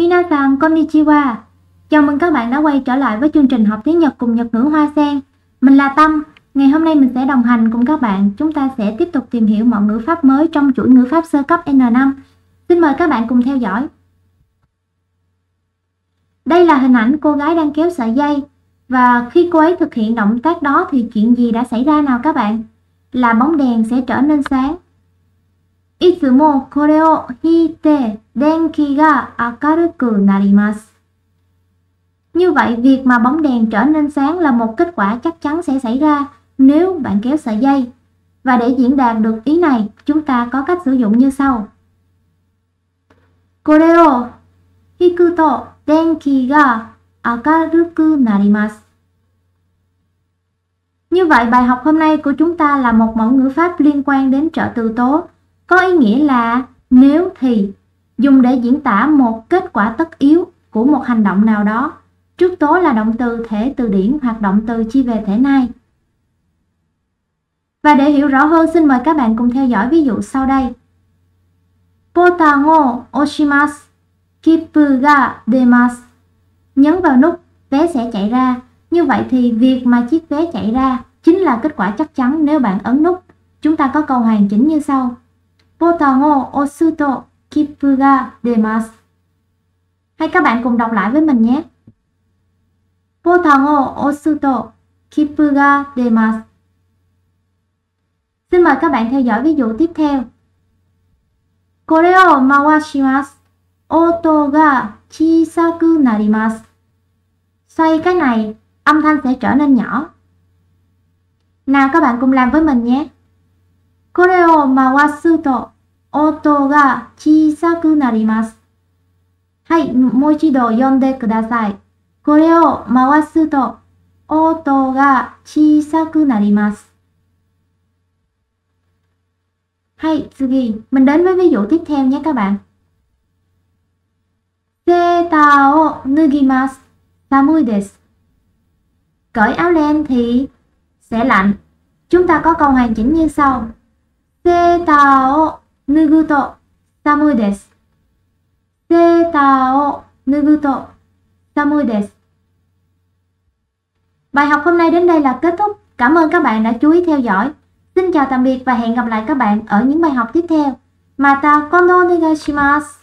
Minasan konnichiwa. Chào mừng các bạn đã quay trở lại với chương trình học tiếng Nhật cùng Nhật ngữ Hoa Sen. Mình là Tâm. Ngày hôm nay mình sẽ đồng hành cùng các bạn. Chúng ta sẽ tiếp tục tìm hiểu mọi ngữ pháp mới trong chuỗi ngữ pháp sơ cấp N5. Xin mời các bạn cùng theo dõi. Đây là hình ảnh cô gái đang kéo sợi dây. Và khi cô ấy thực hiện động tác đó thì chuyện gì đã xảy ra nào các bạn? Là bóng đèn sẽ trở nên sáng いつもこれを引いて電気が明るくなります。Như vậy, việc mà bóng đèn trở nên sáng là một kết quả chắc chắn sẽ xảy ra nếu bạn kéo sợi dây. Và để diễn đạt được ý này, chúng ta có cách sử dụng như sau. これを引くと電気が明るくなります。Như vậy, bài học hôm nay của chúng ta là một mẫu ngữ pháp liên quan đến trợ từ tố có ý nghĩa là nếu thì dùng để diễn tả một kết quả tất yếu của một hành động nào đó. Trước tố là động từ thể từ điển hoặc động từ chi về thể nay. Và để hiểu rõ hơn xin mời các bạn cùng theo dõi ví dụ sau đây. Botan o oshimasu, kippu ga demasu. Nhấn vào nút, vé sẽ chạy ra. Như vậy thì việc mà chiếc vé chạy ra chính là kết quả chắc chắn nếu bạn ấn nút. Chúng ta có câu hoàn chỉnh như sau. ボタンを押すと切符が出ます。Hay các bạn cùng đọc lại với mình nhé. ボタンを押すと切符が出ます。Xin mời các bạn theo dõi ví dụ tiếp theo. これを回します。音が小さくなります。Xoay cái này, âm thanh sẽ trở nên nhỏ. Nào các bạn cùng làm với mình nhé. これを回すと音が小さくなります。はい、もう一度読んでください。これを回すと音が小さくなります。Hay, 次, mình đến với ví dụ tiếp theo nhé các bạn. セーターを脱ぎます。寒いです。Cởi áo len thì sẽ lạnh. Chúng ta có câu hoàn chỉnh như sau. セーターを脱ぐと寒いです。セーターを脱ぐと寒いです。Bài học hôm nay đến đây là kết thúc. Cảm ơn các bạn đã chú ý theo dõi. Xin chào tạm biệt và hẹn gặp lại các bạn ở những bài học tiếp theo. Mata kono onegai shimasu.